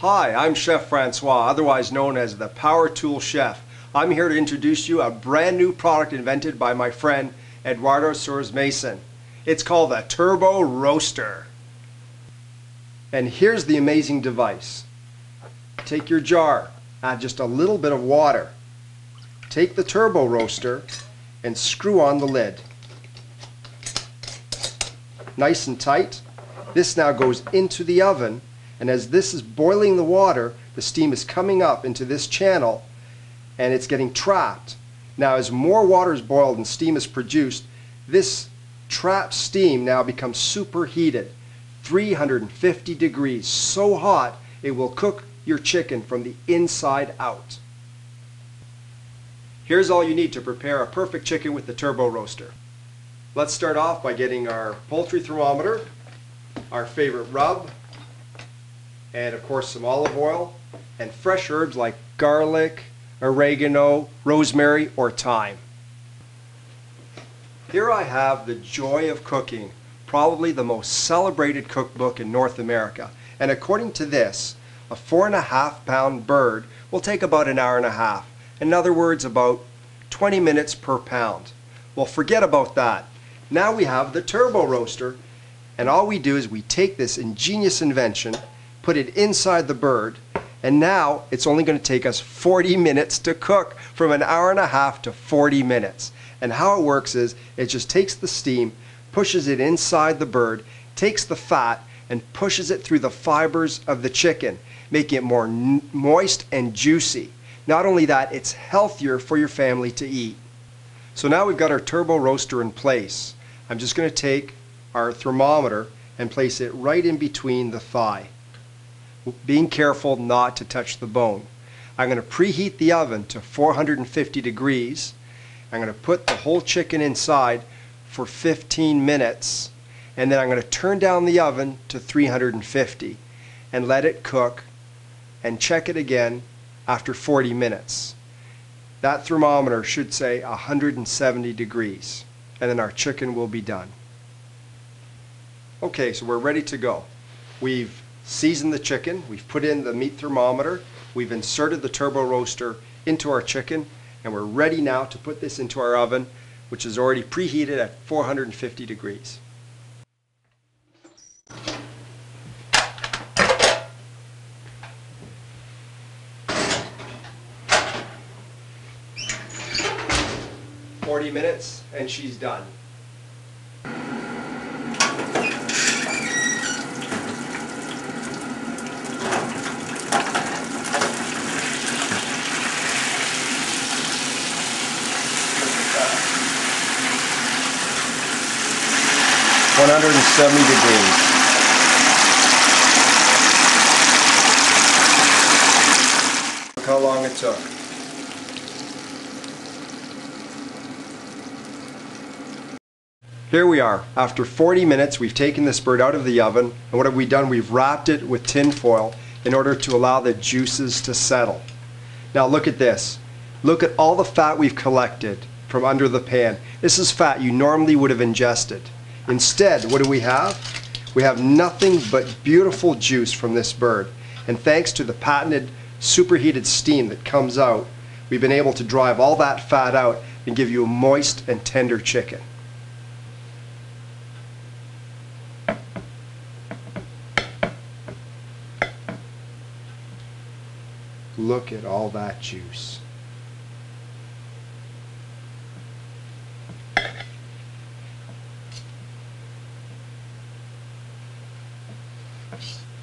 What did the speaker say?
Hi, I'm Chef Francois, otherwise known as the Power Tool Chef. I'm here to introduce you a brand new product invented by my friend Eduardo Soares Mason. It's called the Turbo Roaster. And here's the amazing device. Take your jar, add just a little bit of water. Take the turbo roaster and screw on the lid. Nice and tight. This now goes into the oven and as this is boiling the water, the steam is coming up into this channel and it's getting trapped. Now as more water is boiled and steam is produced, this trapped steam now becomes superheated, 350 degrees, so hot it will cook your chicken from the inside out. Here's all you need to prepare a perfect chicken with the turbo roaster. Let's start off by getting our poultry thermometer, our favorite rub, and of course some olive oil and fresh herbs like garlic, oregano, rosemary, or thyme. Here I have The Joy of Cooking, probably the most celebrated cookbook in North America. And according to this, a four and a half pound bird will take about an hour and a half. In other words, about 20 minutes per pound. Well, forget about that. Now we have the turbo roaster, and all we do is we take this ingenious invention put it inside the bird, and now it's only going to take us 40 minutes to cook from an hour and a half to 40 minutes. And how it works is it just takes the steam, pushes it inside the bird, takes the fat, and pushes it through the fibers of the chicken, making it more moist and juicy. Not only that, it's healthier for your family to eat. So now we've got our turbo roaster in place. I'm just going to take our thermometer and place it right in between the thigh being careful not to touch the bone. I'm going to preheat the oven to 450 degrees. I'm going to put the whole chicken inside for 15 minutes and then I'm going to turn down the oven to 350 and let it cook and check it again after 40 minutes. That thermometer should say 170 degrees and then our chicken will be done. Okay, so we're ready to go. We've seasoned the chicken, we've put in the meat thermometer, we've inserted the turbo roaster into our chicken, and we're ready now to put this into our oven, which is already preheated at 450 degrees. Forty minutes and she's done. 170 degrees. Look how long it took. Here we are. After 40 minutes, we've taken this bird out of the oven, and what have we done? We've wrapped it with tin foil in order to allow the juices to settle. Now look at this. Look at all the fat we've collected from under the pan. This is fat you normally would have ingested. Instead, what do we have? We have nothing but beautiful juice from this bird. And thanks to the patented superheated steam that comes out, we've been able to drive all that fat out and give you a moist and tender chicken. Look at all that juice. Thanks.